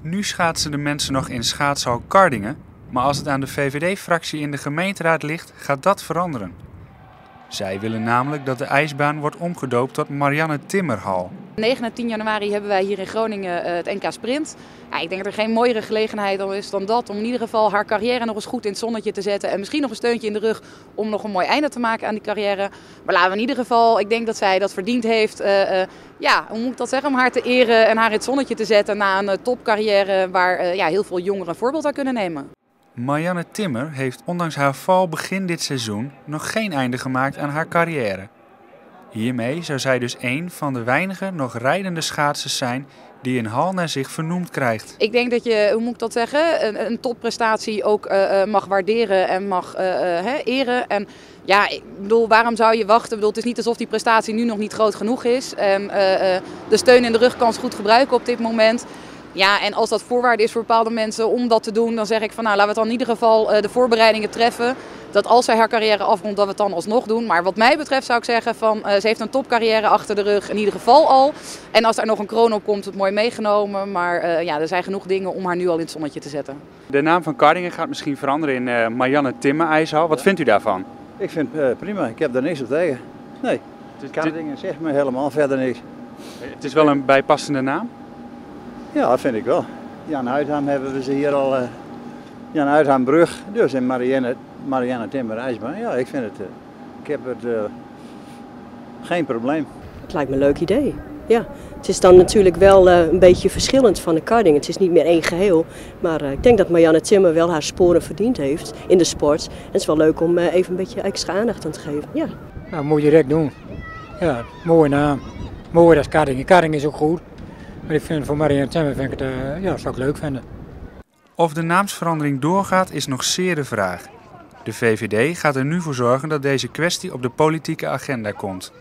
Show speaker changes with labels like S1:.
S1: Nu schaatsen de mensen nog in schaatshal Kardingen, maar als het aan de VVD-fractie in de gemeenteraad ligt, gaat dat veranderen. Zij willen namelijk dat de ijsbaan wordt omgedoopt tot Marianne Timmerhal.
S2: 9 en 10 januari hebben wij hier in Groningen eh, het NK Sprint. Ja, ik denk dat er geen mooiere gelegenheid is dan dat. Om in ieder geval haar carrière nog eens goed in het zonnetje te zetten. En misschien nog een steuntje in de rug om nog een mooi einde te maken aan die carrière. Maar laten we in ieder geval, ik denk dat zij dat verdiend heeft. Uh, uh, ja, hoe moet ik dat zeggen? Om haar te eren en haar in het zonnetje te zetten na een topcarrière waar ja, heel veel jongeren voorbeeld aan kunnen nemen.
S1: Marianne Timmer heeft ondanks haar val begin dit seizoen nog geen einde gemaakt aan haar carrière. Hiermee zou zij dus een van de weinige nog rijdende schaatsers zijn die een hal naar zich vernoemd krijgt.
S2: Ik denk dat je, hoe moet ik dat zeggen, een, een topprestatie ook uh, mag waarderen en mag uh, eren. En ja, ik bedoel, waarom zou je wachten? Ik bedoel, het is niet alsof die prestatie nu nog niet groot genoeg is. En de steun in de rug kan ze goed gebruiken op dit moment. Ja, en als dat voorwaarde is voor bepaalde mensen om dat te doen, dan zeg ik van nou laten we het dan in ieder geval uh, de voorbereidingen treffen. Dat als zij haar carrière afrondt, dat we het dan alsnog doen. Maar wat mij betreft zou ik zeggen van uh, ze heeft een topcarrière achter de rug, in ieder geval al. En als er nog een kroon op komt, het mooi meegenomen. Maar uh, ja, er zijn genoeg dingen om haar nu al in het zonnetje te zetten.
S1: De naam van Kardingen gaat misschien veranderen in Marianne Timme IJshal. Wat vindt u daarvan?
S3: Ik vind het prima, ik heb daar niks op tegen. Nee, Kardingen zegt me helemaal verder niks.
S1: Het is wel een bijpassende naam?
S3: Ja, dat vind ik wel. Jan Uitham hebben we ze hier al. Uh, Jan Uithambrug, dus in Marianne, Marianne Timmer IJsbaan. Ja, ik vind het. Uh, ik heb het. Uh, geen probleem.
S4: Het lijkt me een leuk idee. Ja, het is dan natuurlijk wel een beetje verschillend van de karding. Het is niet meer één geheel. Maar ik denk dat Marianne Timmer wel haar sporen verdiend heeft in de sport. En het is wel leuk om even een beetje extra aandacht aan te geven. Ja.
S5: Nou, moet je direct doen. Ja, mooie naam. Mooi als karding. Karding is ook goed. Maar ik vind voor Marianne Temmer vind ik het, uh, ja, zou ik leuk vinden.
S1: Of de naamsverandering doorgaat is nog zeer de vraag. De VVD gaat er nu voor zorgen dat deze kwestie op de politieke agenda komt.